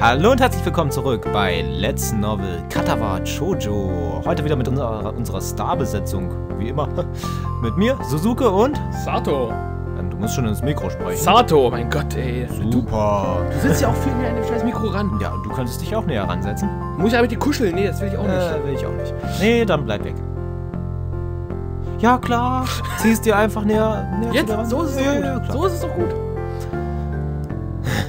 Hallo und herzlich willkommen zurück bei Let's Novel Katawa Shoujo. Heute wieder mit unserer, unserer Starbesetzung, wie immer. Mit mir, Suzuke und... Sato. Du musst schon ins Mikro sprechen. Sato, mein Gott, ey. Super. Du sitzt ja auch viel näher an dem scheiß Mikro ran. Ja, du könntest dich auch näher ransetzen. Muss ich aber dir kuscheln? Nee, das will ich auch nicht. Äh, will ich auch nicht. Nee, dann bleib weg. Ja, klar. Ziehst dir einfach näher, näher Jetzt? So ist es doch Ja, gut. ja, so ist es doch gut.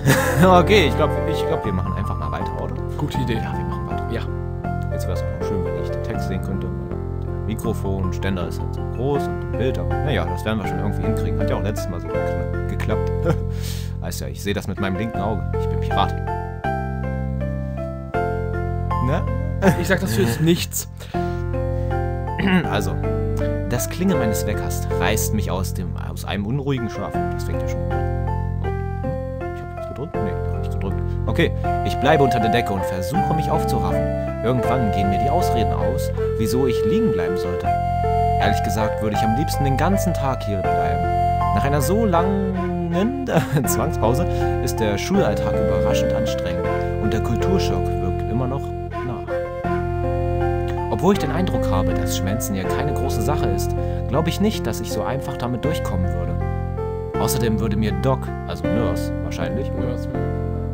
okay, ich glaube, ich glaub, wir machen einfach mal weiter, oder? Gute Idee. Ja, wir machen weiter. Ja. Jetzt wäre es auch noch schön, wenn ich den Text sehen könnte. Der Mikrofonständer ist halt so groß und ein Bild, aber naja, das werden wir schon irgendwie hinkriegen. Hat ja auch letztes Mal so gekla- geklappt. weißt ja, ich sehe das mit meinem linken Auge. Ich bin Pirat. Ne? Ich sag, das für nichts. Also, das Klingeln meines Weckers reißt mich aus, dem, aus einem unruhigen Schlaf. Das fängt ja schon gut an. Okay, ich bleibe unter der Decke und versuche mich aufzuraffen. Irgendwann gehen mir die Ausreden aus, wieso ich liegen bleiben sollte. Ehrlich gesagt würde ich am liebsten den ganzen Tag hier bleiben. Nach einer so langen Zwangspause ist der Schulalltag überraschend anstrengend und der Kulturschock wirkt immer noch nach. Obwohl ich den Eindruck habe, dass Schwänzen ja keine große Sache ist, glaube ich nicht, dass ich so einfach damit durchkommen würde. Außerdem würde mir Doc, also Nurse wahrscheinlich,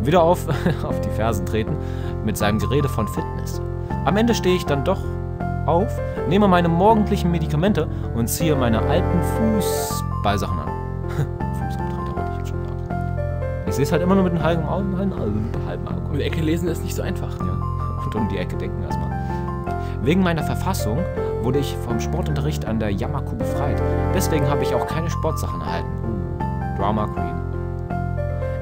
wieder auf, auf die Fersen treten mit seinem Gerede von Fitness. Am Ende stehe ich dann doch auf, nehme meine morgendlichen Medikamente und ziehe meine alten Fußballsachen an. Fußabtreter wollte ich jetzt schon sagen. Ich sehe es halt immer nur mit einem halben Auge. Halben Auge, halben Auge. Um die Ecke lesen ist nicht so einfach. Ja, und um die Ecke denken erstmal. Wegen meiner Verfassung wurde ich vom Sportunterricht an der Yamaku befreit. Deswegen habe ich auch keine Sportsachen erhalten. Uh, Drama Queen.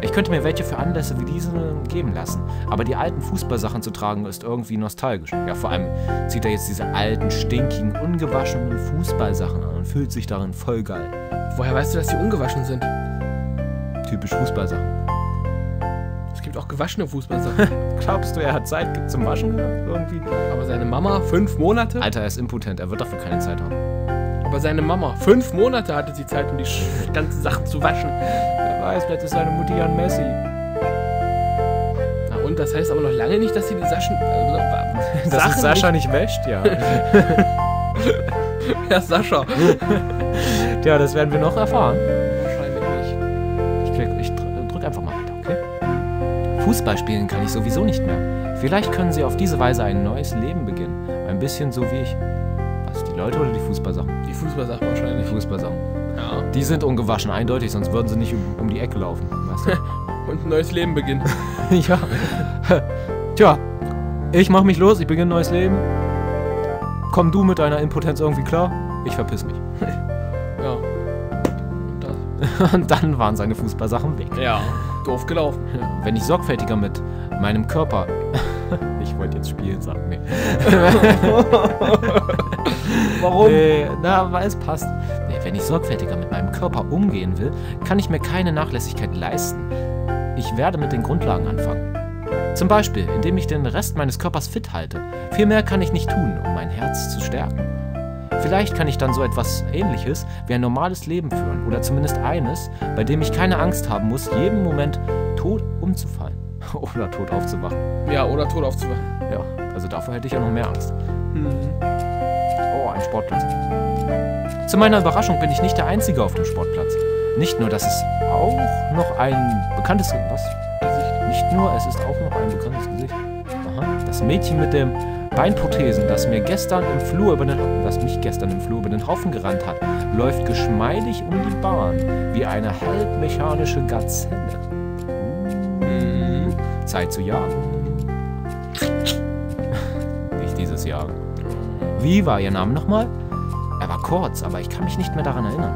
Ich könnte mir welche für Anlässe wie diese geben lassen, aber die alten Fußballsachen zu tragen ist irgendwie nostalgisch. Ja, vor allem zieht er jetzt diese alten, stinkigen, ungewaschenen Fußballsachen an und fühlt sich darin voll geil. Woher weißt du, dass die ungewaschen sind? Typisch Fußballsachen. Es gibt auch gewaschene Fußballsachen. Glaubst du, er hat Zeit zum Waschen gehabt? Irgendwie? aber seine Mama, fünf Monate? Alter, er ist impotent, er wird dafür keine Zeit haben. Aber seine Mama, fünf Monate hatte sie Zeit, um die ganzen Sachen zu waschen. Weiß, vielleicht ist seine Mutti an Messi. Na und, das heißt aber noch lange nicht, dass sie die Saschen... Äh, Dass Sachen es Sascha nicht wäscht, ja. Ja, Sascha. ja, das werden wir noch erfahren. Wahrscheinlich nicht. Ich, ich dr- drück einfach mal weiter, okay? Fußball spielen kann ich sowieso nicht mehr. Vielleicht können sie auf diese Weise ein neues Leben beginnen. Ein bisschen so wie ich. Was, die Leute oder die Fußballsachen? Die Fußballsachen Die wahrscheinlich. Fußballsachen. Ja. Die sind ungewaschen, eindeutig, sonst würden sie nicht um, um die Ecke laufen. Weißt Und ein neues Leben beginnen. du? ja. Tja, ich mach mich los, ich beginne ein neues Leben. Komm du mit deiner Impotenz irgendwie klar? Ich verpiss mich. Ja. Und. Und dann waren seine Fußballsachen weg. Ja. Doof gelaufen. Wenn ich sorgfältiger mit meinem Körper. ich wollte jetzt spielen sagen, nee. Warum? Nee, na, aber es passt. Wenn ich sorgfältiger mit meinem Körper umgehen will, kann ich mir keine Nachlässigkeit leisten. Ich werde mit den Grundlagen anfangen. Zum Beispiel, indem ich den Rest meines Körpers fit halte. Viel mehr kann ich nicht tun, um mein Herz zu stärken. Vielleicht kann ich dann so etwas ähnliches wie ein normales Leben führen oder zumindest eines, bei dem ich keine Angst haben muss, jeden Moment tot umzufallen oder tot aufzuwachen. Ja, oder tot aufzuwachen. Ja, also davor hätte ich ja noch mehr Angst. Hm. Ein Sportplatz. Zu meiner Überraschung bin ich nicht der Einzige auf dem Sportplatz. Nicht nur, dass es auch noch ein bekanntes was? Gesicht. Nicht nur, es ist auch noch ein bekanntes Gesicht. Aha. Das Mädchen mit dem Beinprothesen, das mir gestern im Flur über den das mich gestern im Flur über den Haufen gerannt hat, läuft geschmeidig um die Bahn wie eine halbmechanische Gazelle. Hm. Zeit zu jagen. Nicht dieses Jagen. Wie war ihr Name nochmal? Er war kurz, aber ich kann mich nicht mehr daran erinnern.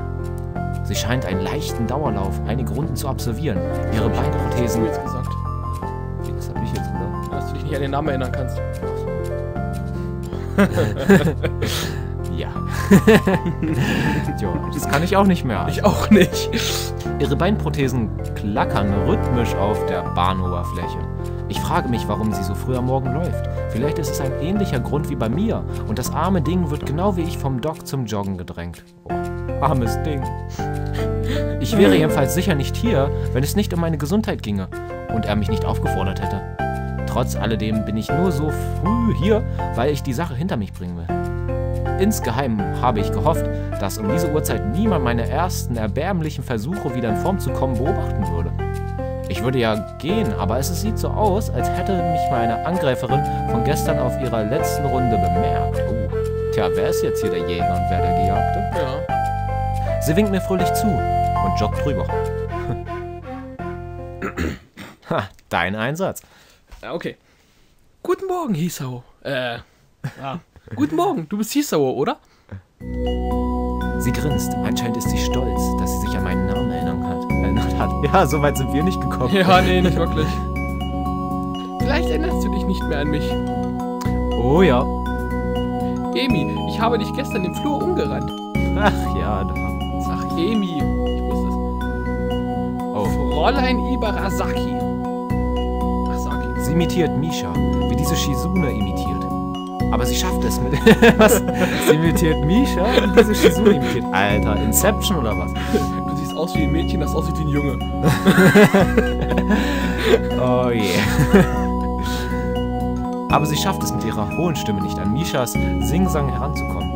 Sie scheint einen leichten Dauerlauf, einige Runden zu absolvieren. Ihre Hast Beinprothesen. du jetzt gesagt? Das habe ich jetzt gesagt. Dass du dich nicht an den Namen erinnern kannst. Ja. jo, das kann ich auch nicht mehr. Ich auch nicht. Ihre Beinprothesen klackern rhythmisch auf der Bahnoberfläche. Ich frage mich, warum sie so früh am Morgen läuft. Vielleicht ist es ein ähnlicher Grund wie bei mir und das arme Ding wird genau wie ich vom Doc zum Joggen gedrängt. Oh, armes Ding. Ich wäre jedenfalls sicher nicht hier, wenn es nicht um meine Gesundheit ginge und er mich nicht aufgefordert hätte. Trotz alledem bin ich nur so früh hier, weil ich die Sache hinter mich bringen will. Insgeheim habe ich gehofft, dass um diese Uhrzeit niemand meine ersten erbärmlichen Versuche, wieder in Form zu kommen, beobachten würde. Ich würde ja gehen, aber es sieht so aus, als hätte mich meine Angreiferin von gestern auf ihrer letzten Runde bemerkt. Oh, tja, wer ist jetzt hier der Jäger und wer der Gejagte? Ja. Sie winkt mir fröhlich zu und joggt drüber. ha, dein Einsatz. Ja, okay. Guten Morgen, Hisao. Äh, ja. Guten Morgen, du bist Hisao, oder? Sie grinst. Anscheinend ist sie stolz, dass sie sich an meinen Ja, so weit sind wir nicht gekommen. Ja, nee, nicht wirklich. Vielleicht erinnerst du dich nicht mehr an mich. Oh ja. Emi, ich habe dich gestern im Flur umgerannt. Ach ja, da. Ach, Emi. Ich wusste es. Oh. Fräulein Ibarasaki. Ach, Saki. Sie imitiert Misha, wie diese Shizune imitiert. Aber sie schafft es mit. was? Sie imitiert Misha und diese Shizune imitiert. Alter, Inception oder was? Aus wie ein Mädchen, das aussieht wie ein Junge. Oh je. Aber sie schafft es mit ihrer hohen Stimme nicht an Mishas Singsang heranzukommen.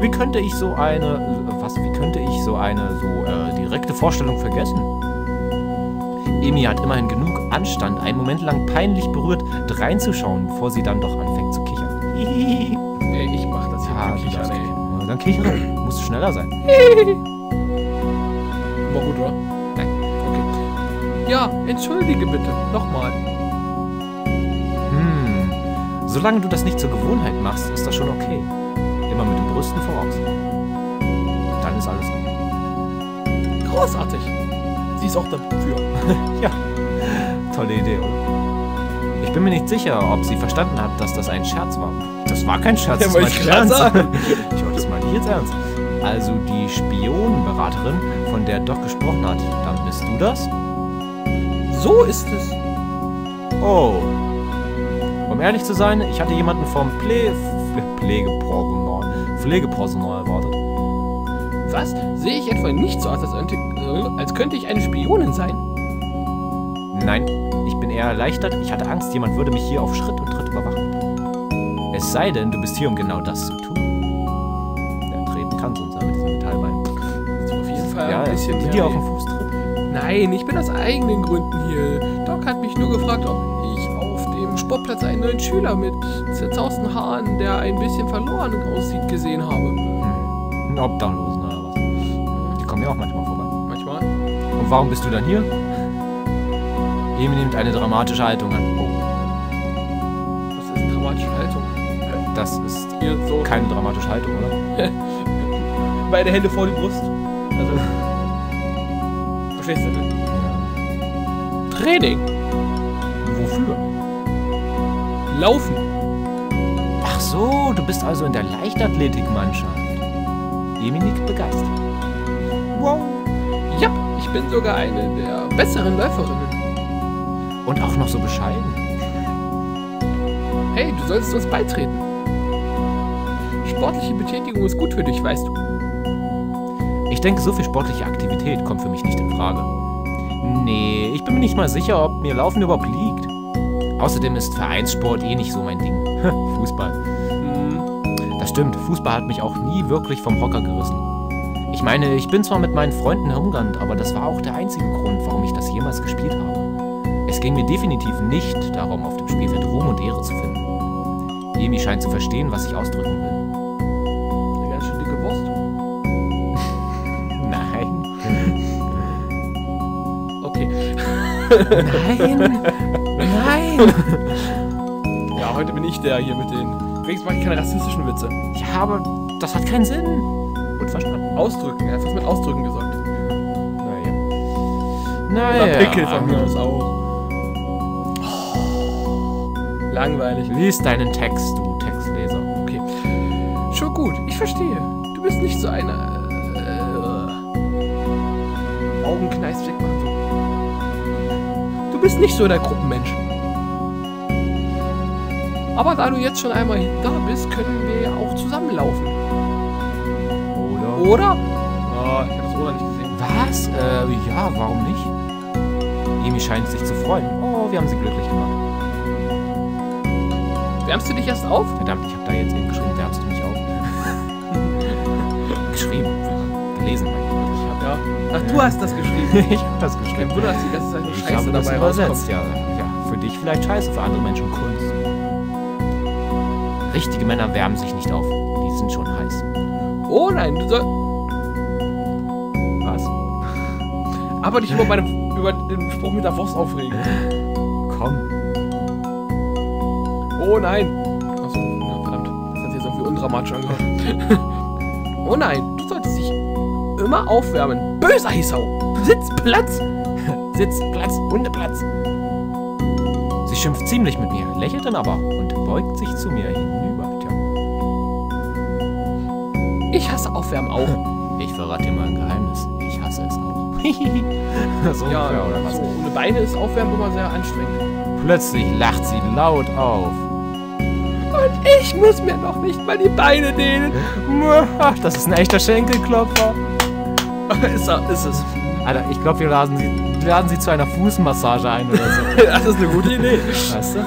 Wie könnte ich so eine. Was? Wie könnte ich so eine so äh, direkte Vorstellung vergessen? Emi hat immerhin genug Anstand, einen Moment lang peinlich berührt reinzuschauen, bevor sie dann doch anfängt zu kichern. Ey, ich mach das hier Ja, wirklich kicher, an, ey. Ja, Dann kichere. Musst du schneller sein. War gut, oder? Nein. Okay. Ja, entschuldige bitte. Nochmal. Hm. Solange du das nicht zur Gewohnheit machst, ist das schon okay. Immer mit den Brüsten voraus. Dann ist alles gut. Großartig. Sie ist auch dafür. Ja. Tolle Idee, oder? Ich bin mir nicht sicher, ob sie verstanden hat, dass das ein Scherz war. Das war kein Scherz, Ja, das meinte ich wollte meinte ich jetzt ernst. Also die Spionenberaterin, von der Doc gesprochen hat, dann bist du das? So ist es. Oh. Um ehrlich zu sein, ich hatte jemanden vom Ple Pflegepersonal, Pflegepersonal erwartet. Was? Sehe ich etwa nicht so aus, als könnte, äh, als könnte ich eine Spionin sein? Nein, ich bin eher erleichtert. Ich hatte Angst, jemand würde mich hier auf Schritt und Tritt überwachen. Es sei denn, du bist hier, um genau das zu tun. Ja, treten kannst du uns Ja, ein bisschen die mehr dir auf weh. den Fuß tritt. Nein, ich bin aus eigenen Gründen hier. Doc hat mich nur gefragt, ob ich auf dem Sportplatz einen neuen Schüler mit zerzausten Haaren, der ein bisschen verloren aussieht, gesehen habe. Hm. Ein Obdachlosen oder was? Die kommen ja auch manchmal vorbei. Manchmal. Und warum bist du dann hier? Emi nimmt eine dramatische Haltung an. Oh, Das ist dramatische Haltung. das ist Hier so. keine dramatische Haltung, oder? Beide Hände vor die Brust. Also. Verstehst du? Ja. Training. Wofür? Laufen. Ach so, du bist also in der Leichtathletikmannschaft. Emi nickt begeistert. Wow. Ja, ich bin sogar eine der besseren Läuferinnen. Und auch noch so bescheiden. Hey, du solltest uns beitreten. Sportliche Betätigung ist gut für dich, weißt du. Ich denke, so viel sportliche Aktivität kommt für mich nicht in Frage. Nee, ich bin mir nicht mal sicher, ob mir Laufen überhaupt liegt. Außerdem ist Vereinssport eh nicht so mein Ding. Fußball. Hm, Das stimmt, Fußball hat mich auch nie wirklich vom Hocker gerissen. Ich meine, ich bin zwar mit meinen Freunden herumgerannt, aber das war auch der einzige Grund, warum ich das jemals gespielt habe. Es ging mir definitiv nicht darum, auf dem Spielfeld Ruhm und Ehre zu finden. Emi scheint zu verstehen, was ich ausdrücken will. Nein. Nein. Ja, heute bin ich der hier mit den. Wenigstens mache ich keine rassistischen Witze. Ja, aber das hat keinen Sinn. Gut verstanden. Ausdrücken, er hat was mit Ausdrücken gesagt. Naja. Oder Naja. Pickel von mir aus auch. Langweilig. Lies deinen Text, du Textleser. Okay. Schon gut, ich verstehe. Du bist nicht so eine. Äh, Augenkneis wegmachen. Bist nicht so der Gruppenmensch. Aber da du jetzt schon einmal da bist, können wir ja auch zusammenlaufen. Oder? Oder? Oh, ich habe das Oder nicht gesehen. Was? Äh, ja, warum nicht? Emi scheint sich zu freuen. Oh, wir haben sie glücklich gemacht. Wärmst du dich erst auf? Verdammt, ich habe da jetzt eben geschrieben, wärmst du mich auf? Ach, du hast das geschrieben. ich habe das Kein geschrieben. Wunder, dass die ganze Zeit nur Ich Scheiße habe das dabei übersetzt, ja. ja. Für dich vielleicht scheiße, für andere Menschen Kunst. Richtige Männer wärmen sich nicht auf. Die sind schon heiß. Oh nein, du sollst... Was? Aber dich über, meine, über den Spruch mit der Wurst aufregen. Komm. Oh nein. Achso, ja, verdammt. Das hat sich jetzt irgendwie undramatisch angehört. oh nein, du solltest dich immer aufwärmen. Böser Hisau. Sitzplatz. Sitzplatz, Hundeplatz. Sie schimpft ziemlich mit mir, lächelt dann aber und beugt sich zu mir hinüber. Tja, Ich hasse Aufwärmen auch. ich verrate dir mal ein Geheimnis. Ich hasse es auch. so Ja, ungefähr, oder was? so ohne Beine ist Aufwärmen immer sehr anstrengend. Plötzlich lacht sie laut auf. Und ich muss mir noch nicht mal die Beine dehnen. Das ist ein echter Schenkelklopfer. ist, er- ist es. Alter, ich glaube, wir laden sie, laden sie zu einer Fußmassage ein oder so. Das ist eine gute Idee. weißt du?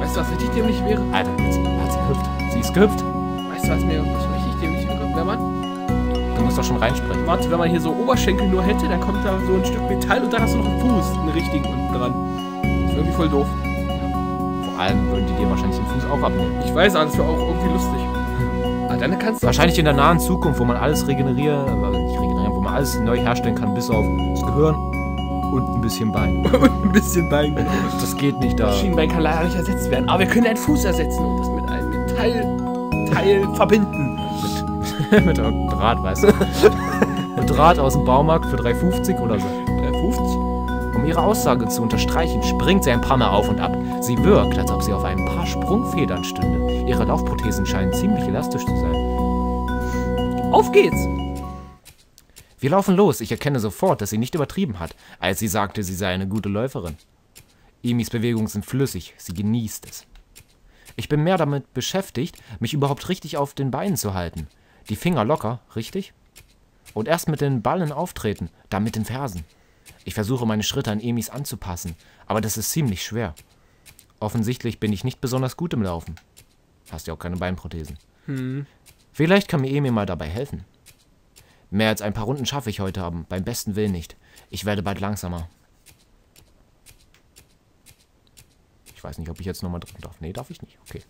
Weißt du, was richtig dämlich wäre? Alter, jetzt hat sie gehüpft. Sie ist gehüpft. Weißt du, was mir was richtig dämlich wäre? Wenn man, Du musst doch schon reinsprechen. warte, wenn man hier so Oberschenkel nur hätte, dann kommt da so ein Stück Metall und dann hast du noch einen Fuß, einen richtigen unten dran. Das ist irgendwie voll doof. Vor allem würden die dir wahrscheinlich den Fuß auch abnehmen. Ich weiß, aber das wäre auch irgendwie lustig. Ah, dann kannst du. Wahrscheinlich in der nahen Zukunft, wo man alles regenerieren, alles neu herstellen kann, bis auf das Gehirn und ein bisschen Bein. Und ein bisschen Bein. Das geht nicht da. Das Schienbein kann leider nicht ersetzt werden, aber wir können einen Fuß ersetzen und das mit einem Metallteil verbinden. Mit einem Draht, weißt du? Ein Draht aus dem Baumarkt für 3,50 oder so. 350? Um ihre Aussage zu unterstreichen, springt sie ein paar Mal auf und ab. Sie wirkt, als ob sie auf ein paar Sprungfedern stünde. Ihre Laufprothesen scheinen ziemlich elastisch zu sein. Auf geht's! Wir laufen los. Ich erkenne sofort, dass sie nicht übertrieben hat, als sie sagte, sie sei eine gute Läuferin. Emis Bewegungen sind flüssig. Sie genießt es. Ich bin mehr damit beschäftigt, mich überhaupt richtig auf den Beinen zu halten. Die Finger locker, richtig? Und erst mit den Ballen auftreten, dann mit den Fersen. Ich versuche meine Schritte an Emis anzupassen, aber das ist ziemlich schwer. Offensichtlich bin ich nicht besonders gut im Laufen. Hast ja auch keine Beinprothesen. Hm. Vielleicht kann mir Emi mal dabei helfen. Mehr als ein paar Runden schaffe ich heute Abend, beim besten Willen nicht. Ich werde bald langsamer. Ich weiß nicht, ob ich jetzt nochmal drücken darf. Nee, darf ich nicht. Okay.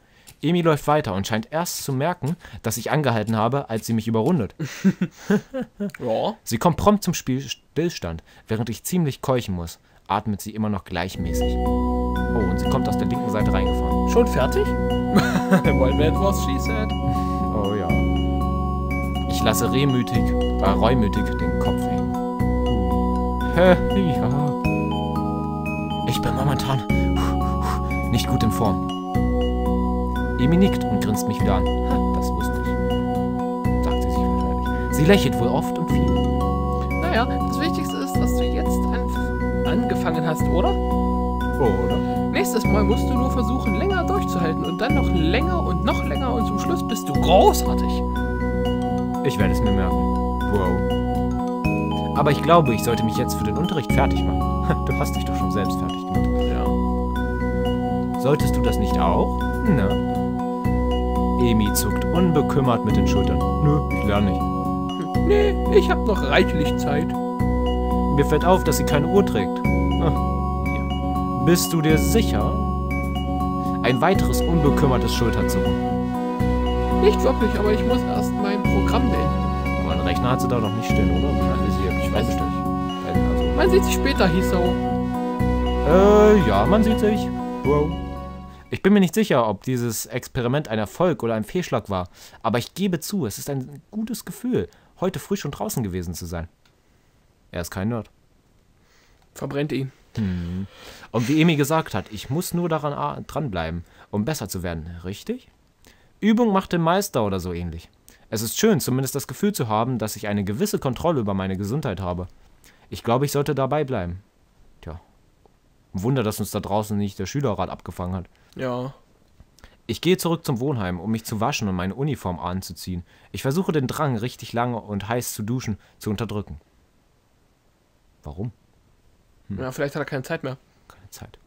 Emi läuft weiter und scheint erst zu merken, dass ich angehalten habe, als sie mich überrundet. Ja. Sie kommt prompt zum Spiel Stillstand, während ich ziemlich keuchen muss. Atmet sie immer noch gleichmäßig. Oh, und sie kommt aus der linken Seite reingefahren. Schon fertig? Wollen wir etwas, she said? Ich lasse remütig, äh, reumütig den Kopf hängen. Hä, ja. Ich bin momentan nicht gut in Form. Emi nickt und grinst mich wieder an. Ha, das wusste ich. Sagt sie sich wahrscheinlich. Sie lächelt wohl oft und viel. Naja, das Wichtigste ist, dass du jetzt an angefangen hast, oder? Oh, oder? Nächstes Mal musst du nur versuchen, länger durchzuhalten und dann noch länger und noch länger und zum Schluss bist du großartig. Ich werde es mir merken. Wow. Aber ich glaube, ich sollte mich jetzt für den Unterricht fertig machen. Du hast dich doch schon selbst fertig gemacht. Ja. Solltest du das nicht auch? Na? Emi zuckt unbekümmert mit den Schultern. Nö, ich lerne nicht. Nee, ich hab noch reichlich Zeit. Mir fällt auf, dass sie keine Uhr trägt. Ah, hier. Bist du dir sicher? Ein weiteres unbekümmertes Schulterzucken. Nicht wirklich, aber ich muss erst Programm beenden. Aber einen Rechner hat sie da noch nicht stehen, oder? Sie, ich weiß es nicht. Also, Man sieht sich später, Hisau. äh, ja, man sieht sich. Wow. Ich bin mir nicht sicher, ob dieses Experiment ein Erfolg oder ein Fehlschlag war, aber ich gebe zu, es ist ein gutes Gefühl, heute früh schon draußen gewesen zu sein. Er ist kein Nerd. Verbrennt ihn. Hm. Und wie Emi gesagt hat, ich muss nur daran dranbleiben, um besser zu werden, richtig? Übung macht den Meister oder so ähnlich. Es ist schön, zumindest das Gefühl zu haben, dass ich eine gewisse Kontrolle über meine Gesundheit habe. Ich glaube, ich sollte dabei bleiben. Tja. Wunder, dass uns da draußen nicht der Schülerrat abgefangen hat. Ja. Ich gehe zurück zum Wohnheim, um mich zu waschen und meine Uniform anzuziehen. Ich versuche den Drang, richtig lange und heiß zu duschen, zu unterdrücken. Warum? Ja, vielleicht hat er keine Zeit mehr. Keine Zeit.